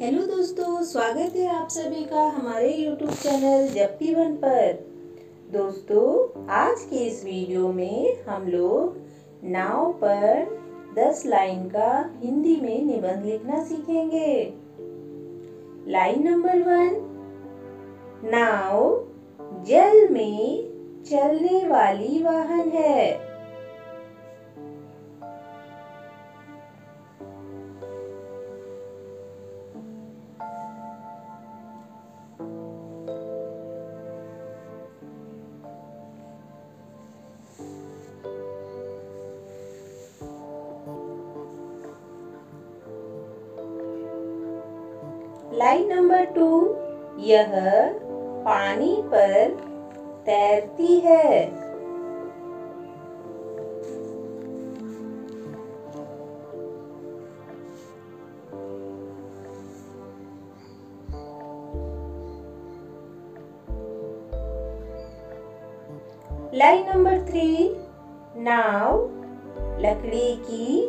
Hello दोस्तों, स्वागत है आप सभी का हमारे यूट्यूब चैनल जप्पी वन पर। दोस्तों, आज के इस वीडियो में हम लोग नाव पर दस लाइन का हिंदी में निबंध लिखना सीखेंगे। लाइन नंबर वन, नाव जल में चलने वाली वाहन है। लाइन नंबर टू, यह पानी पर तैरती है। लाइन नंबर थ्री, नाव लकड़ी की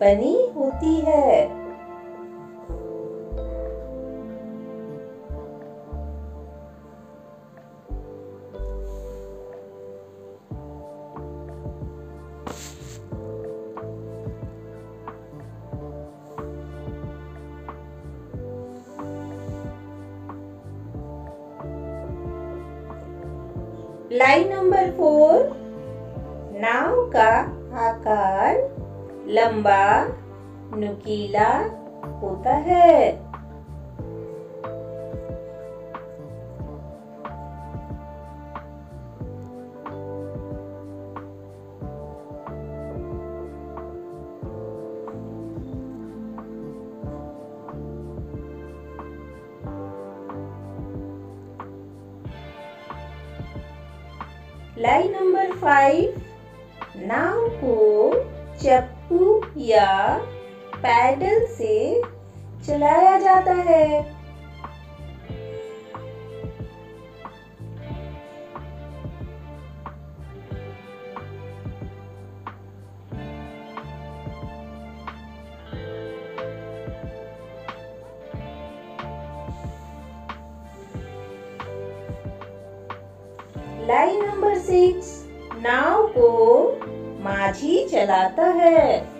बनी होती है। लाइन नंबर फोर नाव का आकार लंबा नुकीला होता है। लाइन नंबर फाइव नाव को चप्पू या पैडल से चलाया जाता है। लाइन नंबर सिक्स नाव को माझी चलाता है।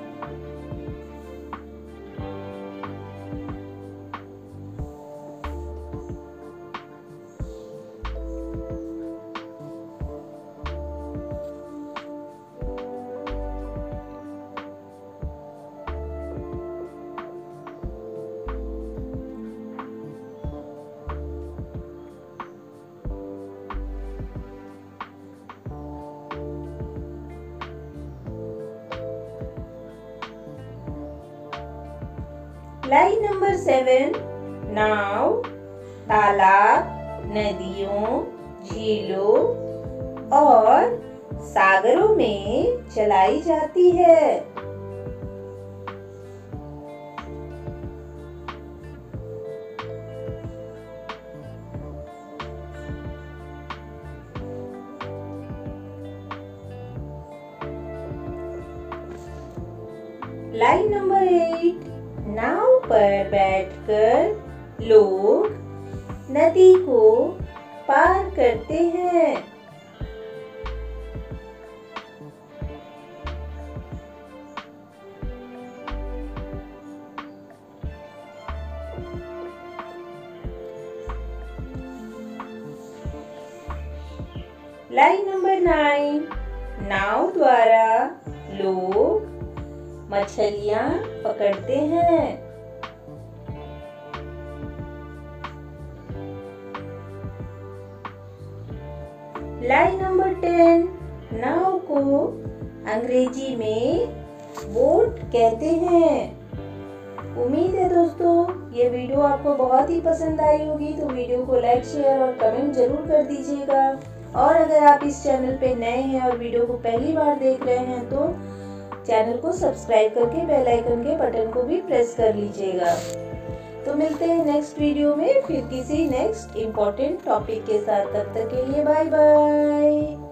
लाइन नंबर सेवन, नाव, तालाब, नदियों, झीलों और सागरों में चलाई जाती है। लाइन नंबर एट नाव पर बैठकर लोग नदी को पार करते हैं। लाइन नंबर नाइन, नाव द्वारा लोग मछलियाँ पकड़ते हैं। लाइन नंबर टेन नाव को अंग्रेज़ी में बोट कहते हैं। उम्मीद है दोस्तों, ये वीडियो आपको बहुत ही पसंद आई होगी तो वीडियो को लाइक शेयर और कमेंट ज़रूर कर दीजिएगा। और अगर आप इस चैनल पे नए हैं और वीडियो को पहली बार देख रहे हैं तो चैनल को सब्सक्राइब करके बेल आइकन के बटन को भी प्रेस कर लीजिएगा। तो मिलते हैं नेक्स्ट वीडियो में, फिर किसी नेक्स्ट इम्पोर्टेंट टॉपिक के साथ, तब तक के लिए बाय बाय